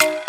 you